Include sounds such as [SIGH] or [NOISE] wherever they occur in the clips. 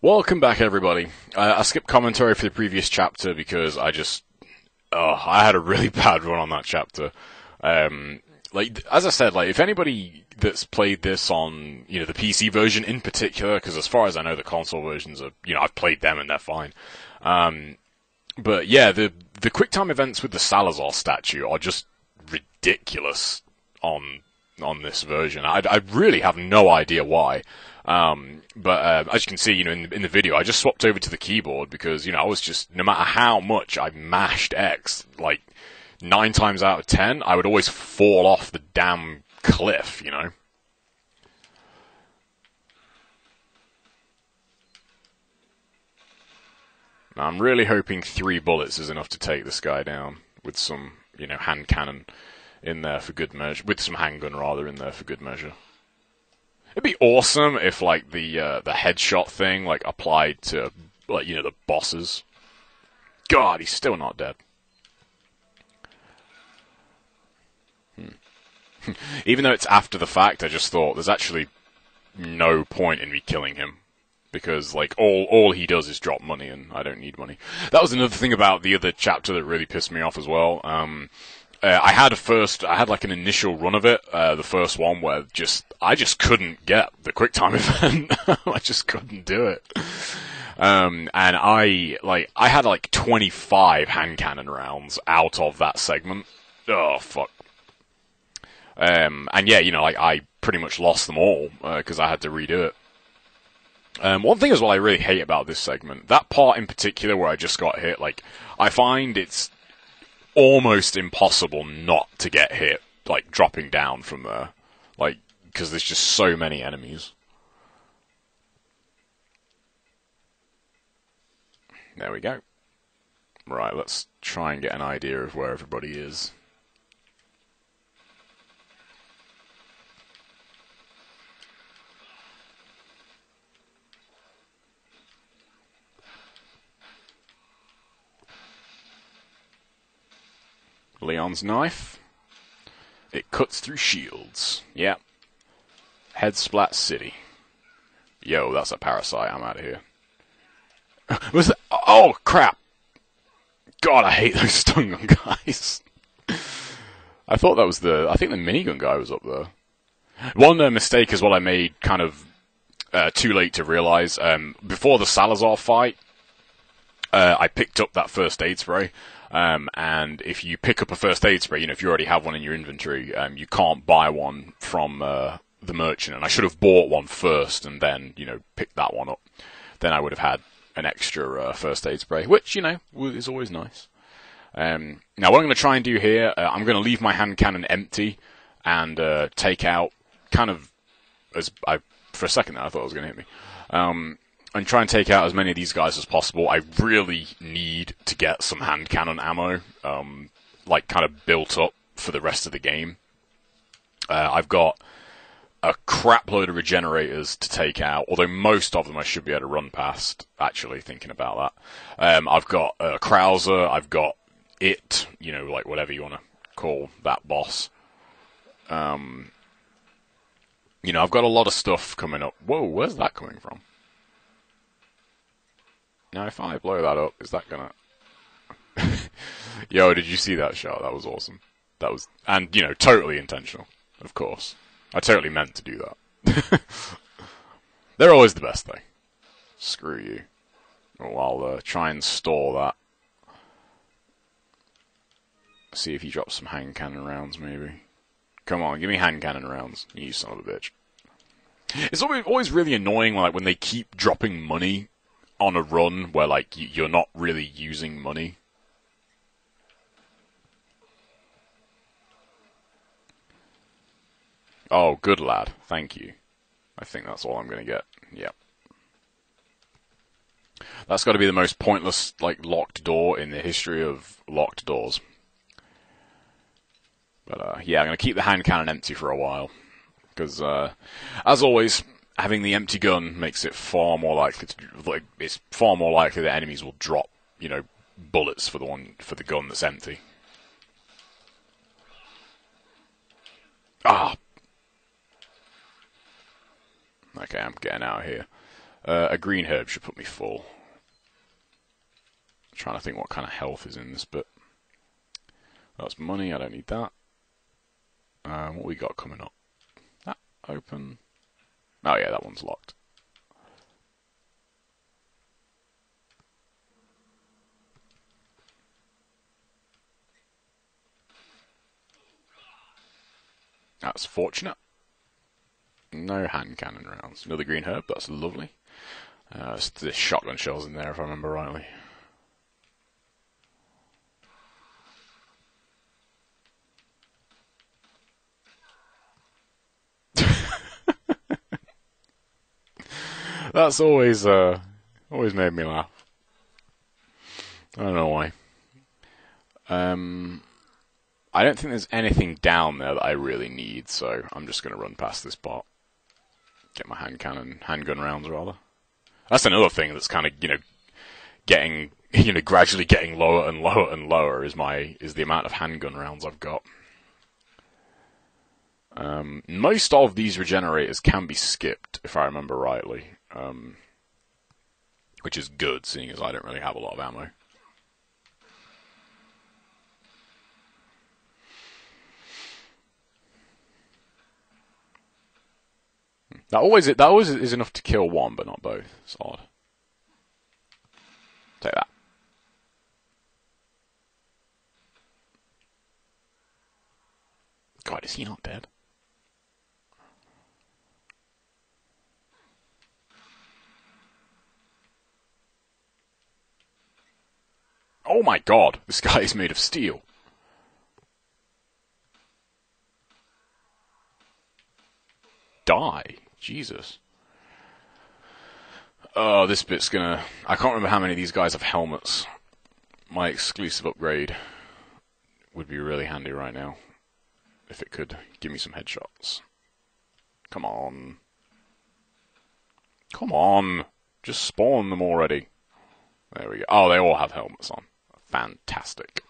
Welcome back, everybody. Uh, I skipped commentary for the previous chapter because I just, oh, I had a really [LAUGHS] bad run on that chapter. Um, like, as I said, like, if anybody that's played this on, you know, the PC version in particular, because as far as I know, the console versions are, you know, I've played them and they're fine. Um, but yeah, the, the quick time events with the Salazar statue are just ridiculous on, on this version. I, I really have no idea why. Um, but uh, as you can see, you know, in, in the video, I just swapped over to the keyboard because you know I was just no matter how much I mashed X, like nine times out of ten, I would always fall off the damn cliff. You know. I'm really hoping three bullets is enough to take this guy down with some, you know, hand cannon in there for good measure, with some handgun rather in there for good measure. It'd be awesome if like the uh, the headshot thing like applied to like you know the bosses. God, he's still not dead. Hmm. [LAUGHS] Even though it's after the fact, I just thought there's actually no point in me killing him because like all all he does is drop money and I don't need money. That was another thing about the other chapter that really pissed me off as well. Um, uh, I had a first, I had like an initial run of it, uh, the first one where just, I just couldn't get the quick time [LAUGHS] event. I just couldn't do it. Um, and I, like, I had like 25 hand cannon rounds out of that segment. Oh, fuck. Um, and yeah, you know, like, I pretty much lost them all, because uh, I had to redo it. Um, one thing is what I really hate about this segment, that part in particular where I just got hit, like, I find it's almost impossible not to get hit, like dropping down from there, like because there's just so many enemies. There we go. Right, let's try and get an idea of where everybody is. Leon's knife. It cuts through shields. Yep. Head splat city. Yo, that's a parasite. I'm out of here. [LAUGHS] Was that? Oh crap! God, I hate [LAUGHS] those stun gun guys. [LAUGHS] I thought that was the. I think the minigun guy was up there. One uh, mistake as well I made, kind of uh, too late to realize. Um, before the Salazar fight, uh, I picked up that first aid spray, um, and if you pick up a first aid spray, you know, if you already have one in your inventory, um, you can't buy one from uh, the merchant. And I should have bought one first and then, you know, picked that one up. Then I would have had an extra uh, first aid spray, which, you know, is always nice. Um, now, what I'm going to try and do here, uh, I'm going to leave my hand cannon empty and uh, take out kind of as I for a second there I thought it was going to hit me. And try and take out as many of these guys as possible. I really need to get some hand cannon ammo, um, like kind of built up for the rest of the game. Uh, I've got a crap load of regenerators to take out, although most of them I should be able to run past, actually, thinking about that. Um, I've got uh, Krauser, I've got It, you know, like whatever you want to call that boss. Um, you know, I've got a lot of stuff coming up. Whoa, where's that coming from? Now, if I blow that up, is that gonna... [LAUGHS] Yo, did you see that shot? That was awesome. That was, and, you know, totally intentional, of course. I totally meant to do that. [LAUGHS] They're always the best thing. Screw you. Oh, I'll uh, try and store that. See if he drops some hand cannon rounds, maybe. Come on, give me hand cannon rounds, you son of a bitch. It's always, always really annoying, like, when they keep dropping money on a run where like you're not really using money. Oh, good lad. Thank you. I think that's all I'm going to get. Yep. That's got to be the most pointless, like, locked door in the history of locked doors. But, uh, yeah, I'm going to keep the hand cannon empty for a while. Because, uh, as always, having the empty gun makes it far more likely to like it's far more likely that enemies will drop you know bullets for the one for the gun that's empty. Ah. Okay, I'm getting out of here. Uh, a green herb should put me full. trying to think what kind of health is in this but That's money, I don't need that. Um, what we got coming up? That open. Oh yeah, that one's locked. That's fortunate. No hand cannon rounds. Another green herb, that's lovely. Uh, there's shotgun shells in there if I remember rightly. That's always uh, always made me laugh. I don't know why. Um, I don't think there's anything down there that I really need, so I'm just going to run past this bot. Get my hand cannon, handgun rounds rather. That's another thing that's kind of you know getting [LAUGHS] you know gradually getting lower and lower and lower is my is the amount of handgun rounds I've got. Um, most of these regenerators can be skipped, if I remember rightly, um, which is good, seeing as I don't really have a lot of ammo. That always that always is enough to kill one, but not both. It's odd. Take that. God, is he not dead? Oh my god, this guy is made of steel. Die. Jesus. Oh, this bit's gonna. I can't remember how many of these guys have helmets. My exclusive upgrade would be really handy right now. If it could give me some headshots. Come on. Come on. Just spawn them already. There we go. Oh, they all have helmets on. Fantastic.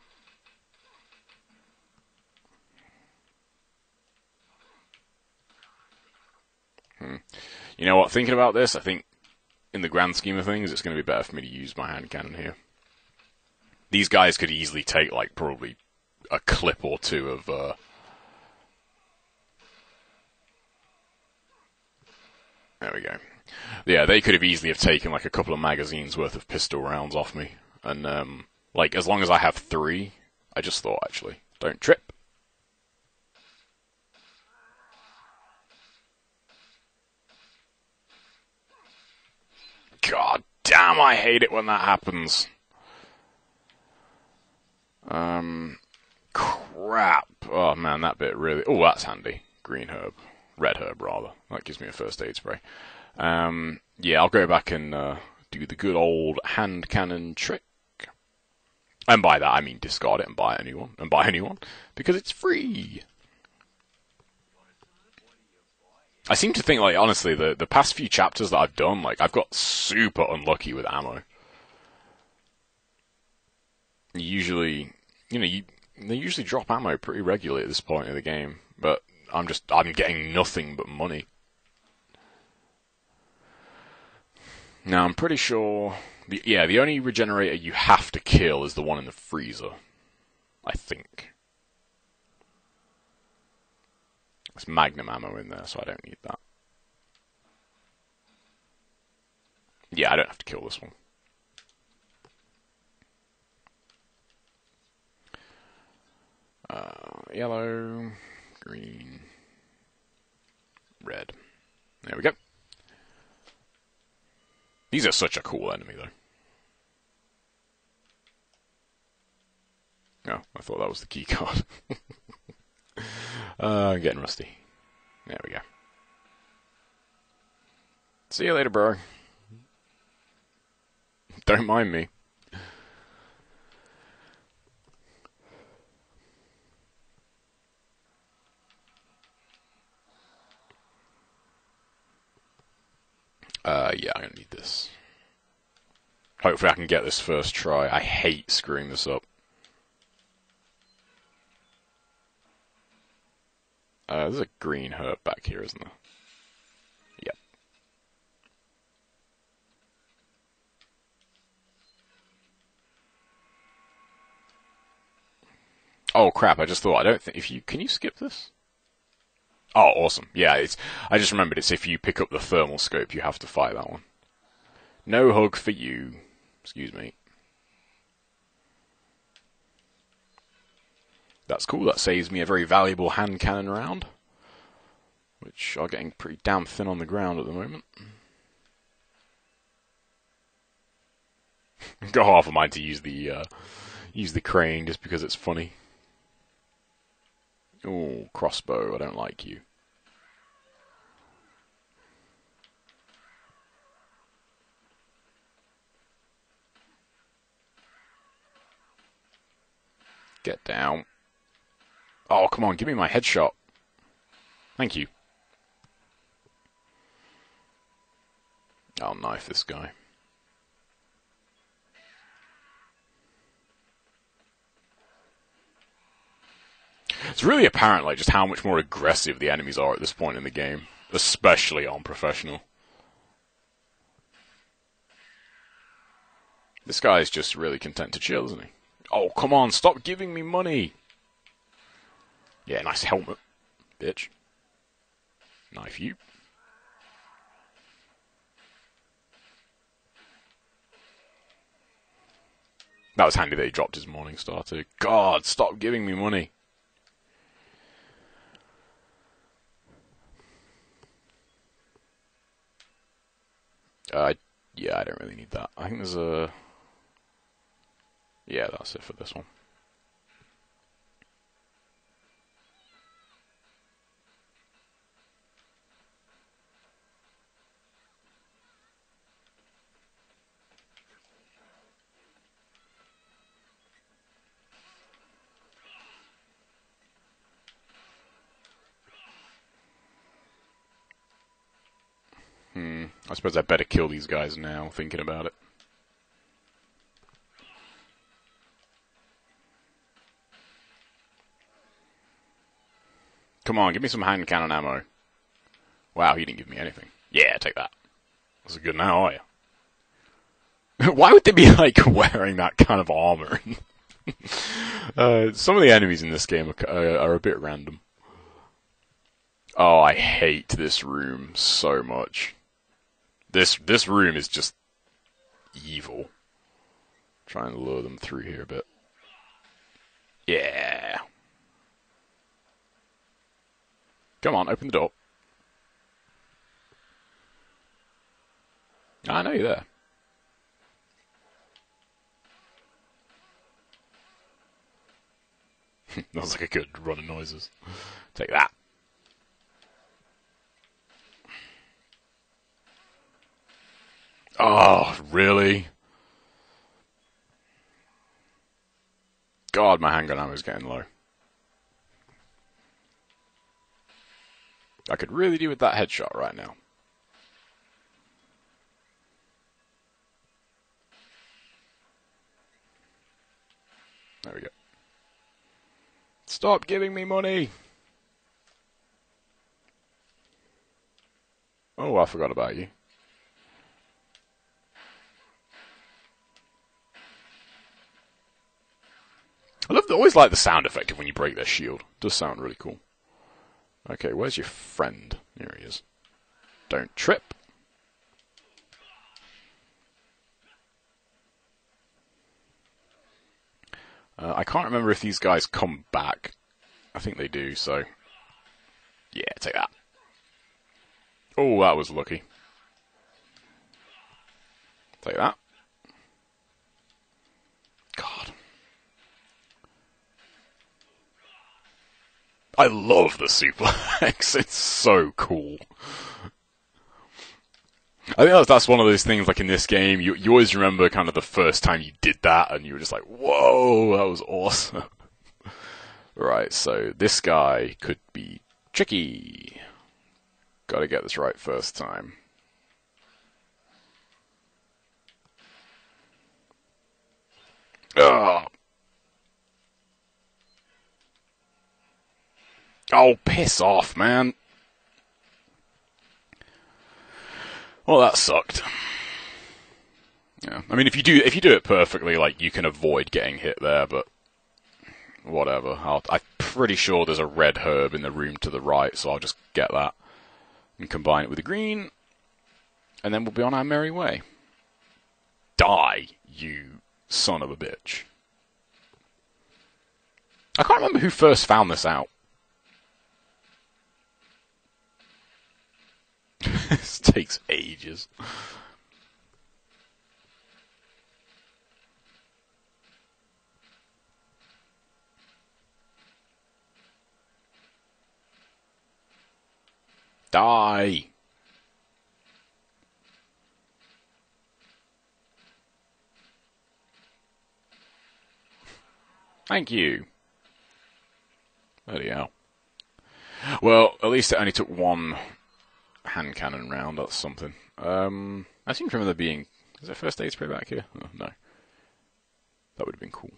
Hmm. You know what? Thinking about this, I think in the grand scheme of things, it's going to be better for me to use my hand cannon here. These guys could easily take like probably a clip or two of. Uh, there we go. Yeah, they could have easily have taken like a couple of magazines worth of pistol rounds off me, and um, like as long as I have three, I just thought actually don't trip. God damn, I hate it when that happens. Um, crap. Oh man, that bit really. Oh, that's handy. Green herb, red herb rather. That gives me a first aid spray. Um, yeah, I'll go back and uh, do the good old hand cannon trick. And by that I mean discard it and buy a new one, and buy a new one because it's free. I seem to think, like, honestly, the, the past few chapters that I've done, like, I've got super unlucky with ammo. Usually, you know, you, they usually drop ammo pretty regularly at this point in the game, but I'm just, I'm getting nothing but money. Now, I'm pretty sure, the, yeah, the only regenerator you have to kill is the one in the freezer. I think. There's magnum ammo in there, so I don't need that. Yeah, I don't have to kill this one. Uh, yellow, green, red. There we go. These are such a cool enemy, though. Oh, I thought that was the key card. [LAUGHS] Uh, I'm getting rusty. There we go. See you later, bro. Don't mind me. Uh, yeah, I'm gonna need this. Hopefully I can get this first try. I hate screwing this up. Uh, there's a green herb back here, isn't there? Yep. Oh crap, I just thought, I don't think, if you, can you skip this? Oh, awesome! Yeah, it's. I just remembered it's if you pick up the thermal scope, you have to fight that one. No hug for you. Excuse me. That's cool. That saves me a very valuable hand cannon round, which are getting pretty damn thin on the ground at the moment. [LAUGHS] Got half of mine to use the uh, use the crane just because it's funny. Oh, crossbow, I don't like you. Get down. Oh, come on, give me my headshot. Thank you. I'll knife this guy. It's really apparent, like, just how much more aggressive the enemies are at this point in the game, especially on professional. This guy is just really content to chill, isn't he? Oh, come on, stop giving me money! Yeah, nice helmet, bitch. Knife you. That was handy that he dropped his morning star too. God, stop giving me money. Uh, yeah, I don't really need that. I think there's a... Yeah, that's it for this one. Hmm. I suppose I better kill these guys now, thinking about it. Come on, give me some hand cannon ammo. Wow, he didn't give me anything. Yeah, take that. That's a good now, are you? [LAUGHS] Why would they be, like, [LAUGHS] wearing that kind of armor? [LAUGHS] uh, some of the enemies in this game are, uh, are a bit random. Oh, I hate this room so much. This this room is just evil. Trying to lure them through here a bit. Yeah. Come on, open the door. Ah, I know you're there. [LAUGHS] that was like a good run of noises. Take that. Oh, really? God, my handgun ammo is getting low. I could really do with that headshot right now. There we go. Stop giving me money! Oh, I forgot about you. I love, always like the sound effect of when you break their shield. It does sound really cool. Okay, where's your friend? Here he is. Don't trip. Uh, I can't remember if these guys come back. I think they do, so... Yeah, take that. Oh, that was lucky. Take that. God. I love the suplex. [LAUGHS] It's so cool. I think that's, that's one of those things, like in this game, you, you always remember kind of the first time you did that, and you were just like, whoa, that was awesome. [LAUGHS] right, so this guy could be tricky. Gotta get this right first time. Ugh. Oh, piss off, man. Well, that sucked. Yeah, I mean, if you do if you do it perfectly, like you can avoid getting hit there, but whatever. I'll, I'm pretty sure there's a red herb in the room to the right, so I'll just get that and combine it with the green, and then we'll be on our merry way. Die, you son of a bitch. I can't remember who first found this out. This takes ages. Die! Thank you. Bloody hell. Well, at least it only took one hand cannon round. That's something. Um, I seem to remember there being. Is there first aid spray back here? Oh, no. That would have been cool.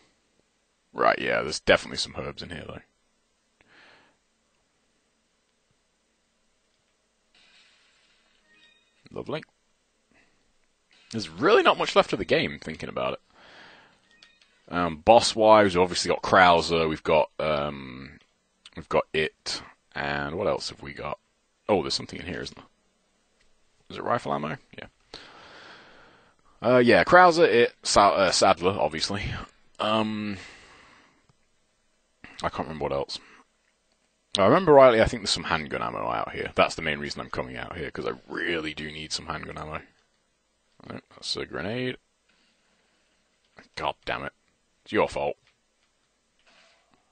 Right, yeah, there's definitely some herbs in here, though. Lovely. There's really not much left of the game, thinking about it. Um, boss wise, we've obviously got Krauser, we've got um, we've got it, and what else have we got? Oh, there's something in here, isn't there? Is it rifle ammo? Yeah. Uh, yeah, Krauser, it, Sa- uh, Sadler, obviously. Um, I can't remember what else. I remember rightly, I think there's some handgun ammo out here. That's the main reason I'm coming out here, because I really do need some handgun ammo. Right, that's a grenade. God damn it. It's your fault.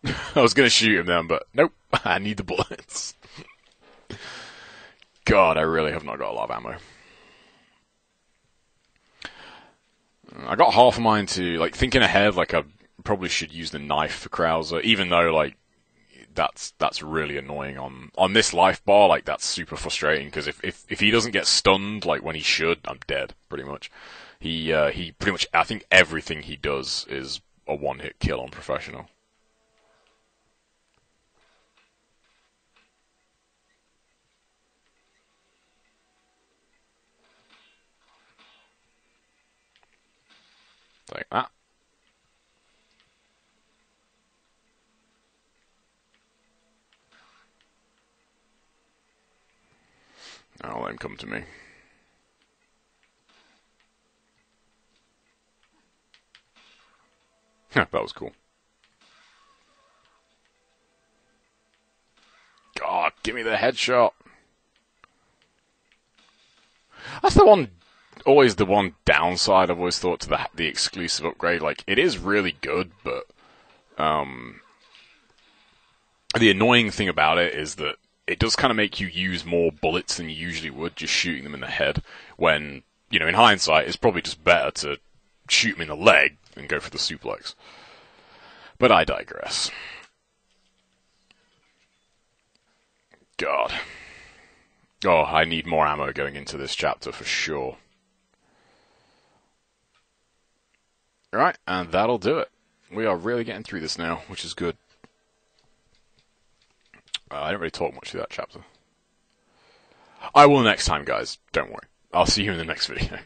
[LAUGHS] I was gonna shoot him then, but nope, [LAUGHS] I need the bullets. [LAUGHS] God, I really have not got a lot of ammo. I got half of mine to, like, thinking ahead, like, I probably should use the knife for Krauser, even though, like, that's that's really annoying on on this life bar. Like that's super frustrating because if, if if he doesn't get stunned like when he should, I'm dead pretty much. He uh, he pretty much I think everything he does is a one hit kill on professional. Like that. I'll let him come to me. [LAUGHS] that was cool. God, give me the headshot. That's the one, always the one downside I've always thought to the the exclusive upgrade. Like, it is really good, but um, the annoying thing about it is that it does kind of make you use more bullets than you usually would just shooting them in the head. When you know, in hindsight, it's probably just better to shoot them in the leg and go for the suplex. But I digress. God. Oh, I need more ammo going into this chapter for sure. Alright, and that'll do it. We are really getting through this now, which is good. Uh, I didn't really talk much through that chapter. I will next time, guys. Don't worry. I'll see you in the next [LAUGHS] video.